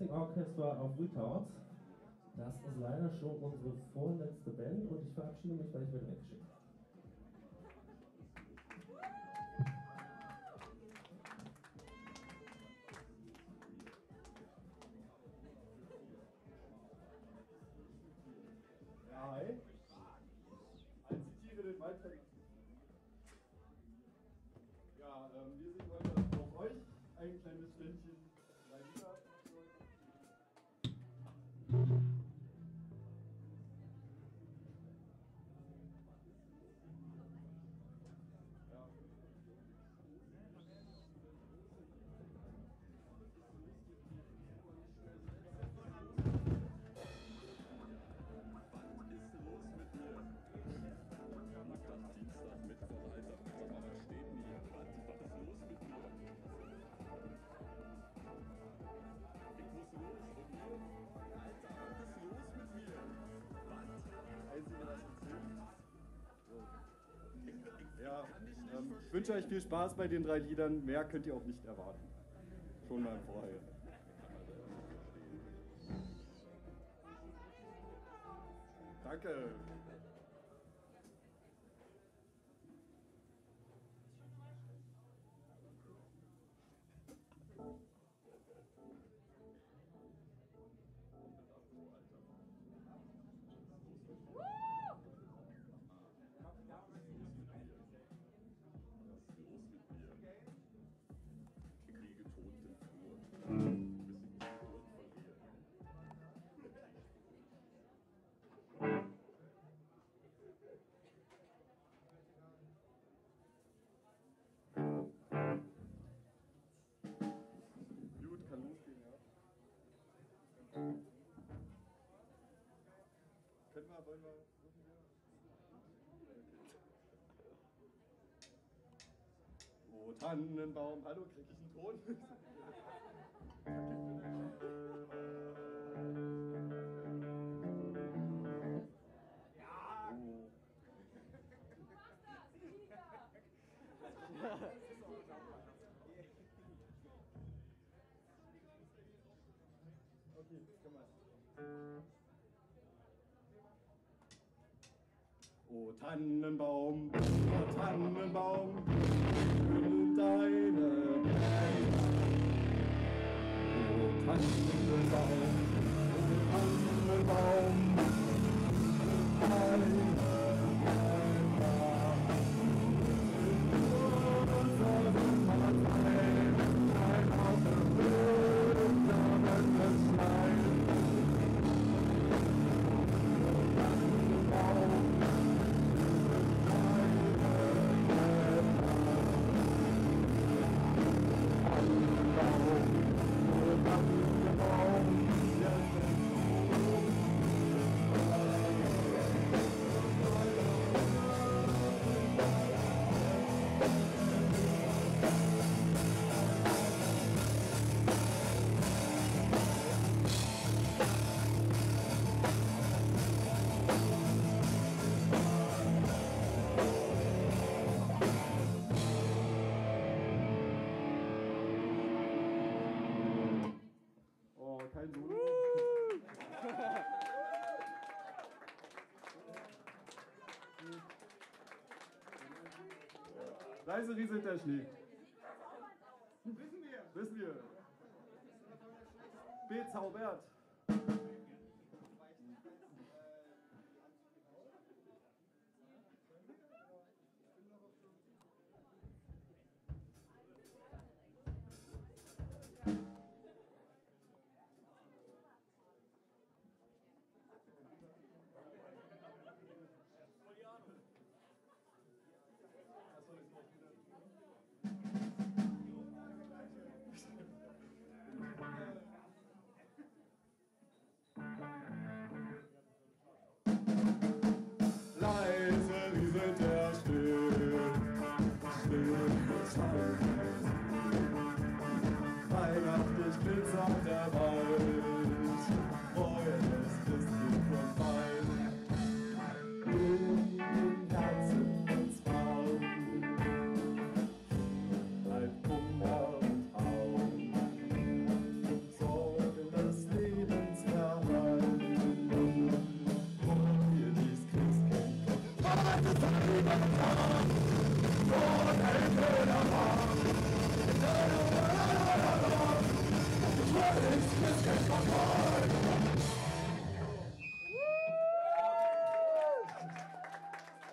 Concerting Orchestra of Without. Das ist leider schon unsere vorletzte Band und ich verabschiede mich bei wünsche euch viel Spaß bei den drei Liedern. Mehr könnt ihr auch nicht erwarten. Schon mal vorher. Danke. Ja, wollen wir. Oh, Tannenbaum, hallo, krieg ich einen Ton? O Tannenbaum, o Tannenbaum, schön deine Blätter. O Tannenbaum, o Tannenbaum, deine leise rieselt der Schnee.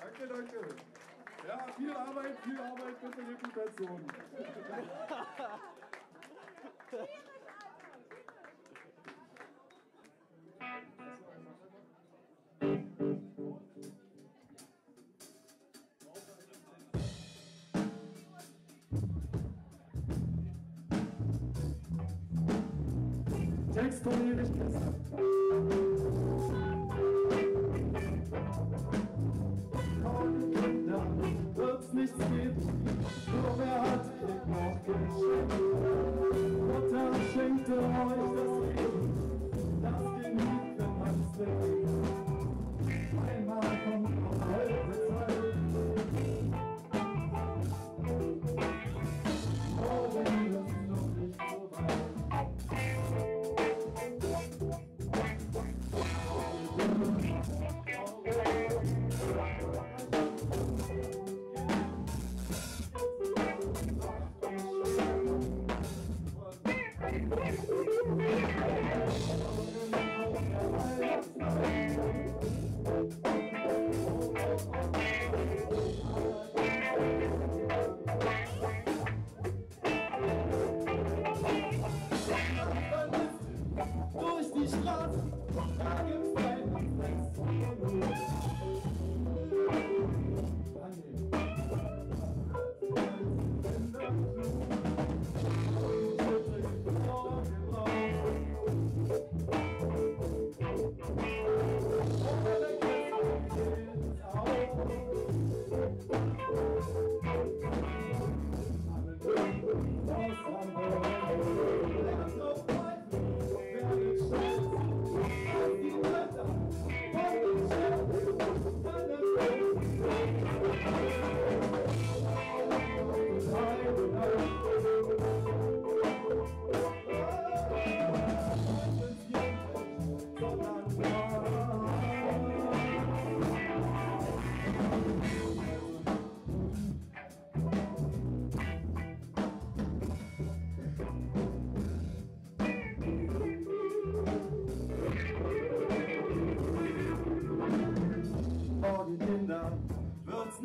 Danke, danke. Ja, viel Arbeit, viel Arbeit mit der Reputation.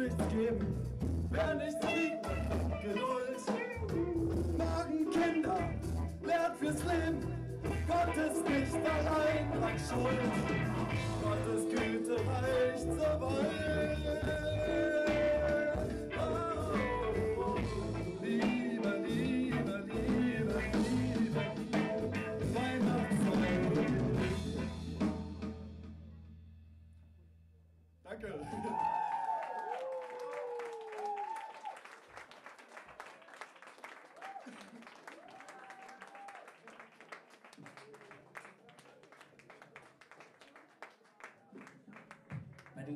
Nichts geben, wer nichts kriegt, Geduld. Magenkinder, lernt fürs Leben, Gott ist nicht allein dran schuld. Gottes Güte reicht so weit.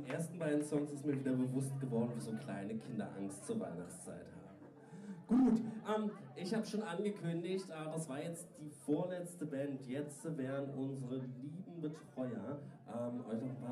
Ersten beiden Songs ist mir wieder bewusst geworden, wieso kleine Kinder Angst zur Weihnachtszeit haben. Gut, ähm, ich habe schon angekündigt, äh, das war jetzt die vorletzte Band. Jetzt werden unsere lieben Betreuer ähm, euch noch ein paar